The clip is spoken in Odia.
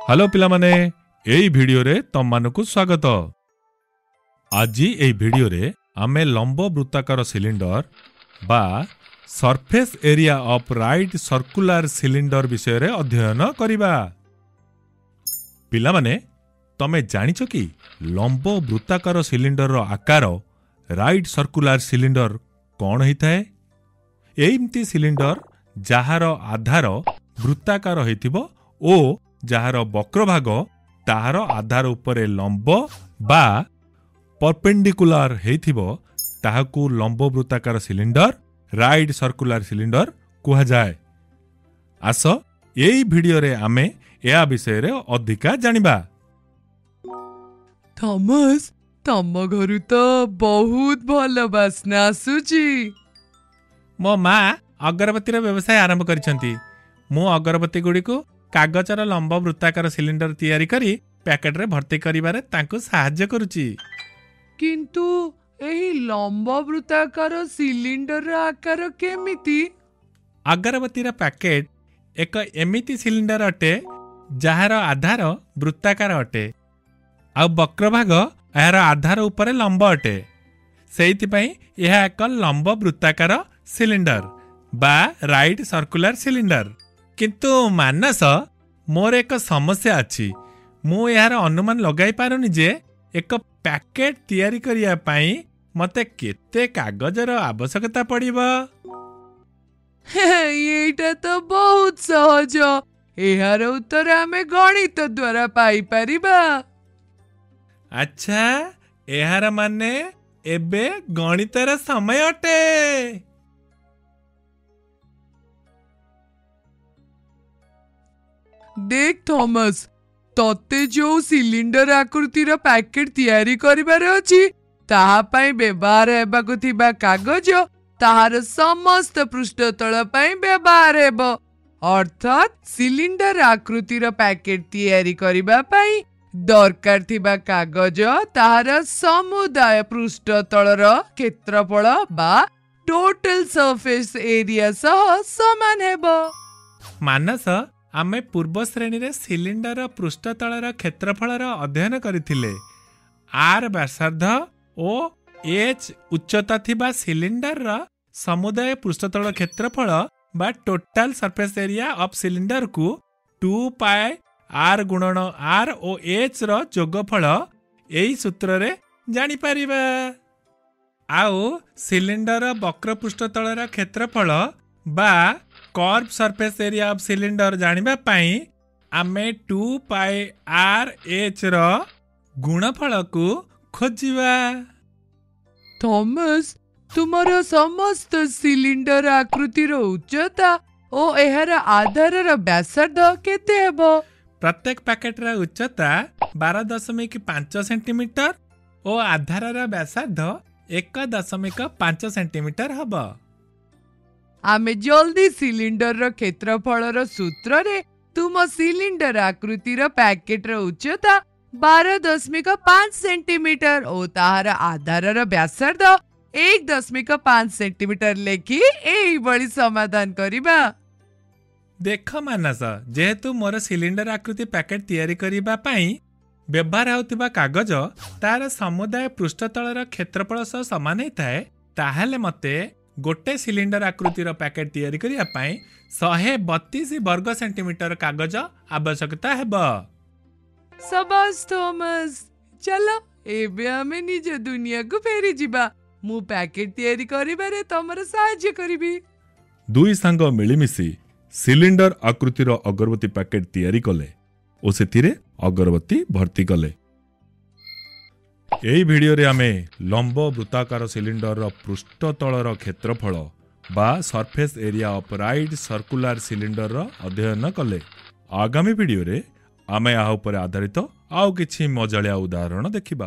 ହ୍ୟାଲୋ ପିଲାମାନେ ଏଇ ଭିଡିଓରେ ତମମାନଙ୍କୁ ସ୍ୱାଗତ ଆଜି ଏଇ ଭିଡିଓରେ ଆମେ ଲମ୍ବ ବୃତ୍ତାକାର ସିଲିଣ୍ଡର ବା surface area of right circular cylinder ବିଷୟରେ ଅଧ୍ୟୟନ କରିବା ପିଲାମାନେ ତମେ ଜାଣିଛ କି ଲମ୍ବ ବୃତ୍ତାକାର ସିଲିଣ୍ଡରର ଆକାର ରାଇଟ୍ ସର୍କୁଲାର ସିଲିଣ୍ଡର କ'ଣ ହେଇଥାଏ ଏମିତି ସିଲିଣ୍ଡର ଯାହାର ଆଧାର ବୃତ୍ତାକାର ହେଇଥିବ ଓ ଯାହାର ବକ୍ରଭାଗ ତାହାର ଆଧାର ଉପରେ ଲମ୍ବ ବା ପରପେଣ୍ଡିକୁଲାର ହେଇଥିବ ତାହାକୁ ଲମ୍ବ ବୃତ୍ତାକାର ସିଲିଣ୍ଡର ରାଇଟ୍ ସର୍କୁଲାର ସିଲିଣ୍ଡର କୁହାଯାଏ ଆସ ଏଇ ଭିଡିଓରେ ଆମେ ଏହା ବିଷୟରେ ଅଧିକା ଜାଣିବା ଥମସ୍ ତମ ଘରୁ ତ ବହୁତ ଭଲ ବାସ୍ନା ଆସୁଛି ମୋ ମା ଅଗରବତୀର ବ୍ୟବସାୟ ଆରମ୍ଭ କରିଛନ୍ତି ମୁଁ ଅଗରବତୀ ଗୁଡ଼ିକୁ କାଗଜର ଲମ୍ବ ବୃତ୍ତାକାର ସିଲିଣ୍ଡର ତିଆରି କରି ପ୍ୟାକେଟରେ ଭର୍ତ୍ତି କରିବାରେ ତାଙ୍କୁ ସାହାଯ୍ୟ କରୁଛି। କିନ୍ତୁ ଏହି ଲମ୍ବ ବୃତ୍ତାକାର ସିଲିଣ୍ଡରର ଆକାର କେମିତି? ଅଗରବତୀର ପ୍ୟାକେଟ ଏକ ଏମିତି ସିଲିଣ୍ଡର ଅଟେ ଯାହାର ଆଧାର ବୃତ୍ତାକାର ଅଟେ। ଆଉ ବକ୍ରଭାଗ ଏହାର ଆଧାର ଉପରେ ଲମ୍ବ ଅଟେ। ସେଇଥିପାଇଁ ଏହା ଏକ ଲମ୍ବ ବୃତ୍ତାକାର ସିଲିଣ୍ଡର ବା ରାଇଟ୍ ସର୍କୁଲାର ସିଲିଣ୍ଡର। କିନ୍ତୁ ମାନସ ମୋର ଏକ ସମସ୍ୟା ଅଛି। ମୁଁ ଏହାର ଅନୁମାନ ଲଗାଇ ପାରୁନି ଯେ ଏକ ପ୍ୟାକେଟ ତିଆରି କରିବା ପାଇଁ ମୋତେ କେତେ କାଗଜର ଆବଶ୍ୟକତା ପଡ଼ିବ। ଏଇଟା ତ ବହୁତ ସହଜ। ଏହାର ଉତ୍ତର ଆମେ ଗଣିତ ଦ୍ୱାରା ପାଇପାରିବା। ଆଚ୍ଛା ଏହାର ମାନେ ଏବେ ଗଣିତର ସମୟ ଅଟେ। ଦେଖ ଥମସ୍ ତତେ ଯୋଉ ସିଲିଣ୍ଡର ଆକୃତିର ପ୍ୟାକେଟ ତିଆରି କରିବାର ଅଛି ତାହା ପାଇଁ ବ୍ୟବହାର ହେବାକୁ ଥିବା କାଗଜ ତାହାର ସମସ୍ତ ପୃଷ୍ଠତଳ ପାଇଁ ବ୍ୟବହାର ହେବ ଅର୍ଥାତ୍ ସିଲିଣ୍ଡର ଆକୃତିର ପ୍ୟାକେଟ ତିଆରି କରିବା ପାଇଁ ଦରକାର ଥିବା କାଗଜ ତାହାର ସମୁଦାୟ ପୃଷ୍ଠତଳର କ୍ଷେତ୍ରଫଳ ବା ଟୋଟାଲ ସର୍ଫେସ୍ ଏରିଆ ସହ ସମାନ ହେବ ମାନସ ଆମେ ପୂର୍ବ ଶ୍ରେଣୀରେ ସିଲିଣ୍ଡର ପୃଷ୍ଠତଳର କ୍ଷେତ୍ରଫଳର ଅଧ୍ୟୟନ କରିଥିଲେ। ଆର୍ ବ୍ୟାସାର୍ଦ୍ଧ ଓ ଏଚ୍ ଉଚ୍ଚତା ଥିବା ସିଲିଣ୍ଡରର ସମୁଦାୟ ପୃଷ୍ଠତଳ କ୍ଷେତ୍ରଫଳ ବା ଟୋଟାଲ ସର୍ଫେସ୍ ଏରିଆ ଅଫ୍ ସିଲିଣ୍ଡରକୁ ଟୁ ପାଏ ଆର୍ ଗୁଣନ ଆର୍ ଓ ଏଚ୍ ର ଯୋଗଫଳ ଏହି ସୂତ୍ରରେ ଜାଣିପାରିବା। ଆଉ ସିଲିଣ୍ଡର ବକ୍ର ପୃଷ୍ଠତଳର କ୍ଷେତ୍ରଫଳ ବା curve surface area of cylinder ଜାଣିବା ପାଇଁ ଆମେ ଟୁ ପାଏ ଆର୍ ଏଚ୍ ର ଗୁଣଫଳକୁ ଖୋଜିବା। ଥମସ୍ ତୁମର ସମସ୍ତ ସିଲିଣ୍ଡର ଆକୃତିର ଉଚ୍ଚତା ଓ ଏହାର ଆଧାରର ବ୍ୟାସାର୍ଦ୍ଧ କେତେ ହେବ? ପ୍ରତ୍ୟେକ ପ୍ୟାକେଟର ଉଚ୍ଚତା ବାର ଦଶମିକ ପାଞ୍ଚ ସେଣ୍ଟିମିଟର ଓ ଆଧାରର ବ୍ୟାସାର୍ଦ୍ଧ ଏକ ଦଶମିକ ପାଞ୍ଚ ସେଣ୍ଟିମିଟର ହେବ। ଆମେ ଜଲ୍ଦି ସିଲିଣ୍ଡରର କ୍ଷେତ୍ରଫଳର ସୂତ୍ରରେ ତୁମ ସିଲିଣ୍ଡର ଆକୃତିର ପ୍ୟାକେଟର ଉଚ୍ଚତା ବାର ଦଶମିକ ପାଞ୍ଚ ସେଣ୍ଟିମିଟର ଓ ତାହାର ଆଧାରର ବ୍ୟାସାର୍ଦ୍ଧ ଏକ ଦଶମିକ ପାଞ୍ଚ ସେଣ୍ଟିମିଟର ଲେଖି ଏଇଭଳି ସମାଧାନ କରିବା। ଦେଖ ମାନସ ଯେହେତୁ ମୋର ସିଲିଣ୍ଡର ଆକୃତି ପ୍ୟାକେଟ ତିଆରି କରିବା ପାଇଁ ବ୍ୟବହାର ହେଉଥିବା କାଗଜ ତାର ସମୁଦାୟ ପୃଷ୍ଠତଳର କ୍ଷେତ୍ରଫଳ ସହ ସମାନ ହେଇଥାଏ ତାହେଲେ ମୋତେ ଗୋଟେ ସିଲିଣ୍ଡର ଆକୃତିର ପ୍ୟାକେଟ ତିଆରି କରିବା ପାଇଁ ଶହେ ବତିଶ ବର୍ଗ ସେଣ୍ଟିମିଟର କାଗଜ ଆବଶ୍ୟକତା ହେବ। ସବାସ ଥୋମସ୍ ଚାଲ ଏବେ ଆମେ ନିଜ ଦୁନିଆକୁ ଫେରିଯିବା। ମୁଁ ପ୍ୟାକେଟ ତିଆରି କରିବାରେ ତମର ସାହାଯ୍ୟ କରିବି। ଦୁଇ ସାଙ୍ଗ ମିଳିମିଶି ସିଲିଣ୍ଡର ଆକୃତିର ଅଗରବତୀ ପ୍ୟାକେଟ ତିଆରି କଲେ ଓ ସେଥିରେ ଅଗରବତୀ ଭର୍ତ୍ତି କଲେ। ଏହି ଭିଡିଓରେ ଆମେ ଲମ୍ବ ବୃତ୍ତାକାର ସିଲିଣ୍ଡରର ପୃଷ୍ଠତଳର କ୍ଷେତ୍ରଫଳ ବା surface area of right circular ସିଲିଣ୍ଡରର ଅଧ୍ୟୟନ କଲେ। ଆଗାମୀ ଭିଡିଓରେ ଆମେ ଏହା ଉପରେ ଆଧାରିତ ଆଉ କିଛି ମଜାଳିଆ ଉଦାହରଣ ଦେଖିବା।